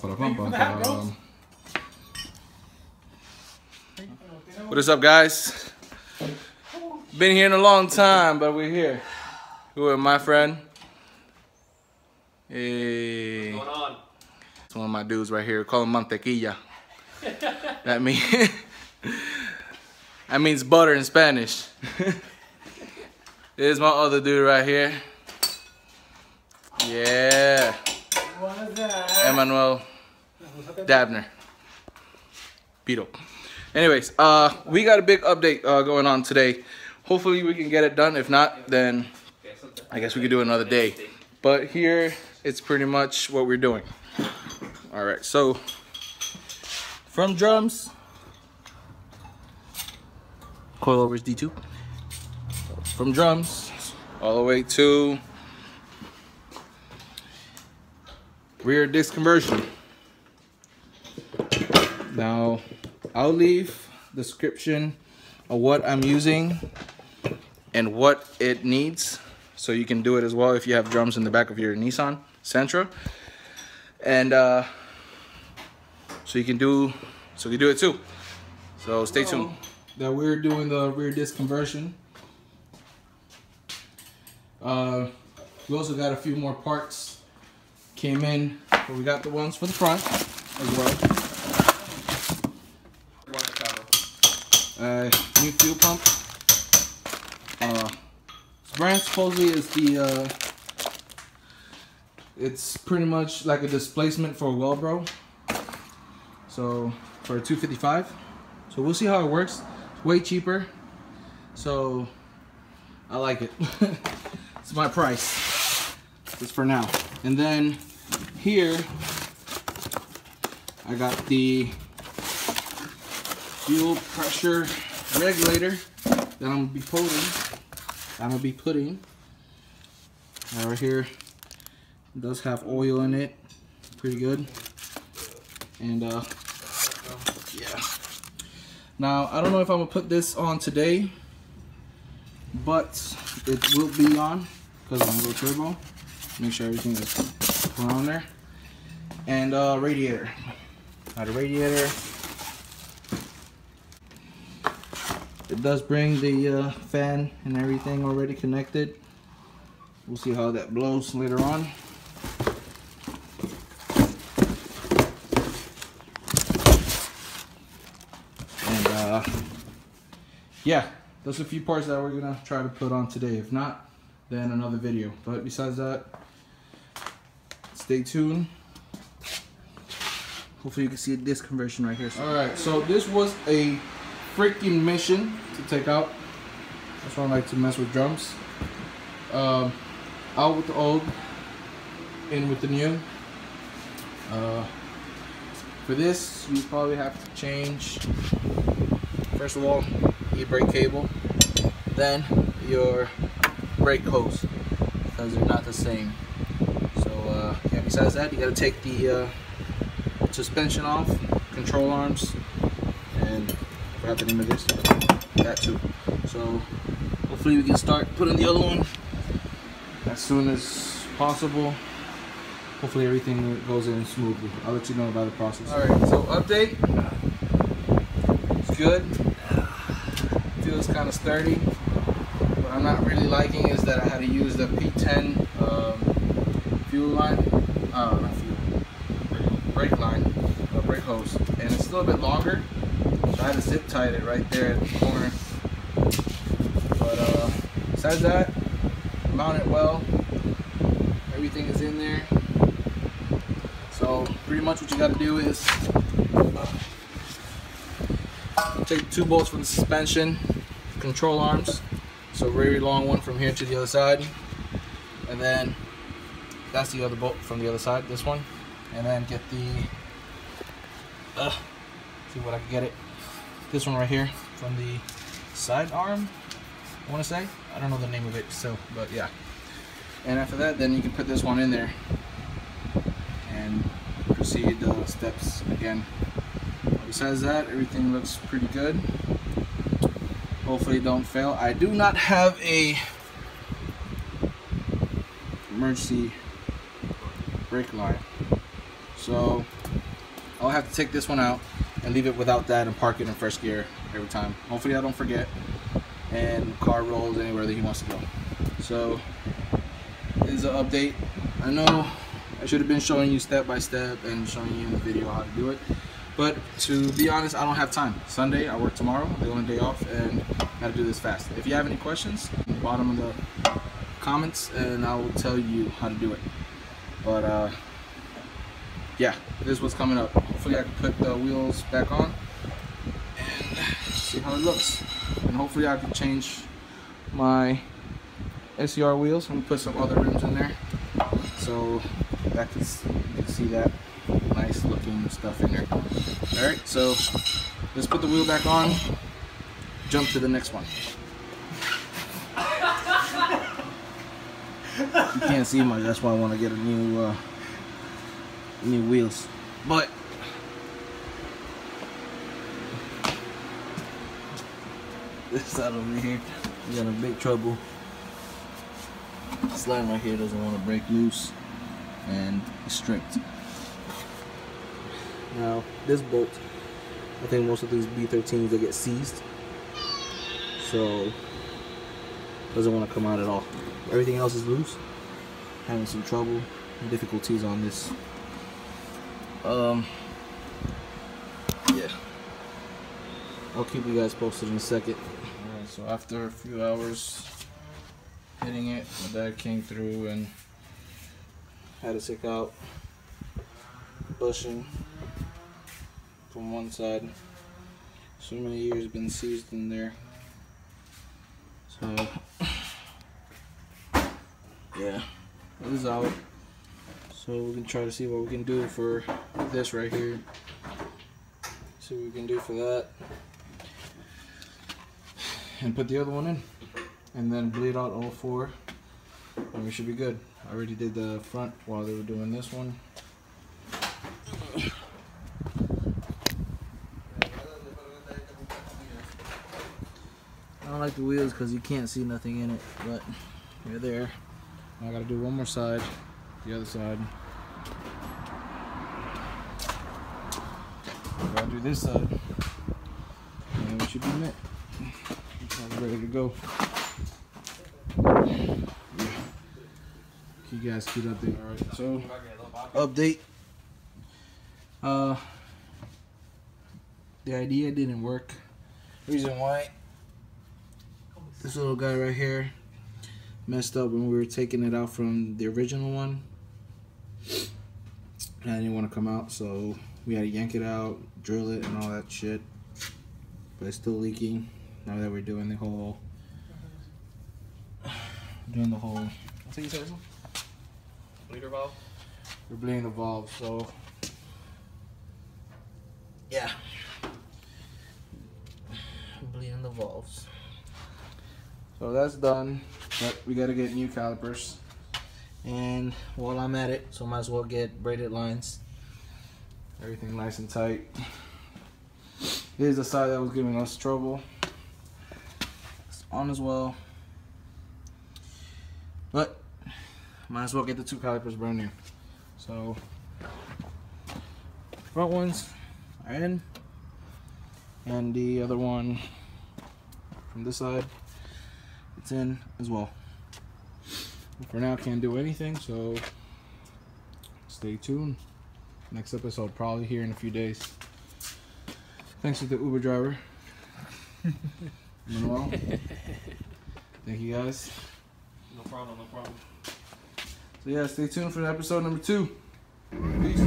Ba-da-bum, ba-da-bum, ba-dum. What is up, guys? Been here in a long time, but we're here. Who am my friend? Hey. What's going on? It's one of my dudes right here. Call him mantequilla. that mean that means butter in Spanish. There's my other dude right here. Yeah, Emanuel Dabner. Pito. Anyways, uh, we got a big update uh, going on today. Hopefully we can get it done. If not, then I guess we could do another day. But here, it's pretty much what we're doing. All right, so from drums, coilovers D2. From drums, all the way to rear disc conversion. Now, I'll leave description of what I'm using and what it needs. So you can do it as well if you have drums in the back of your Nissan Sentra. And uh, so you can do so you do it too. So stay tuned. That we're doing the rear disc conversion. Uh, we also got a few more parts came in but we got the ones for the front as well uh, new fuel pump. Uh, brand supposedly is the, uh, it's pretty much like a displacement for a Walbro. So, for a 255. So we'll see how it works. It's way cheaper. So, I like it. it's my price. Just for now. And then, here, I got the fuel pressure regulator that I'm gonna be putting. I'm gonna be putting right here. Does have oil in it, pretty good. And uh, yeah. Now I don't know if I'm gonna put this on today, but it will be on because I'm gonna go turbo. Make sure everything is put on there. And uh, radiator. Got a radiator. It does bring the uh, fan and everything already connected. We'll see how that blows later on. And uh, yeah, those are a few parts that we're gonna try to put on today. If not, then another video. But besides that, stay tuned. Hopefully you can see disc conversion right here. All right, so this was a freaking mission to take out. That's why I like to mess with drums. Um, out with the old, in with the new. Uh, for this, you probably have to change, first of all, your brake cable, then your brake hose, because they're not the same. So, uh, yeah, besides that, you gotta take the uh, suspension off, control arms, and I forgot the name of this, that too. So, hopefully we can start putting the other one as soon as possible. Hopefully everything goes in smoothly. I'll let you know about the process. Alright, so update. It's good. Feels kind of sturdy. I'm not really liking is that I had to use the P10 um, fuel line. Uh, not fuel. Brake line. Uh, brake hose. And it's a bit longer. So I had to zip tie it right there at the corner. But uh, besides that, mount it well. Everything is in there. So pretty much what you got to do is take two bolts from the suspension, control arms. So very long one from here to the other side. And then that's the other bolt from the other side, this one. And then get the, uh, see what I can get it. This one right here from the side arm, I want to say. I don't know the name of it so, but yeah. And after that, then you can put this one in there and proceed the steps again. Besides that, everything looks pretty good. Hopefully don't fail. I do not have a emergency brake line. So I'll have to take this one out and leave it without that and park it in first gear every time. Hopefully I don't forget and car rolls anywhere that he wants to go. So this is an update. I know I should have been showing you step by step and showing you in the video how to do it. But to be honest, I don't have time. Sunday, I work tomorrow, the only day off, and I gotta do this fast. If you have any questions, bottom of the comments, and I will tell you how to do it. But uh, yeah, this is what's coming up. Hopefully I can put the wheels back on and see how it looks. And hopefully I can change my SER wheels and put some other rims in there. So that can, you can see that nice looking stuff in there. Alright, so let's put the wheel back on, jump to the next one. You can't see much, that's why I want to get a new uh, new wheels. But this side over here, we got a big trouble. This line right here doesn't want to break loose and it's stripped. Now, this bolt, I think most of these B13s they get seized. So doesn't want to come out at all. Everything else is loose. Having some trouble and difficulties on this. Um yeah. I'll keep you guys posted in a second. Alright, so after a few hours hitting it, my dad came through and had to take out bushing from one side. So many years been seized in there. So yeah, it is out. So we can try to see what we can do for this right here. See what we can do for that. And put the other one in. And then bleed out all four. And we should be good. I already did the front while they were doing this one. The wheels because you can't see nothing in it, but they're there. I gotta do one more side, the other side. I gotta do this side, and we should be met. ready to go. Yeah. You guys keep updated. Alright, so update. Uh, the idea didn't work. Reason why this little guy right here messed up when we were taking it out from the original one. And I didn't want to come out, so we had to yank it out, drill it, and all that shit. But it's still leaking now that we're doing the whole, doing the whole, what's it you said? Bleeder valve? We're bleeding the valve, so yeah. Bleeding the valves. So that's done, but we gotta get new calipers. And while I'm at it, so might as well get braided lines. Everything nice and tight. Here's the side that was giving us trouble. It's on as well. But might as well get the two calipers brand new. So front ones are in and the other one from this side it's in as well. For now, can't do anything, so stay tuned. Next episode probably here in a few days. Thanks to the Uber driver. Manuel. Thank you guys. No problem, no problem. So yeah, stay tuned for episode number two. Peace.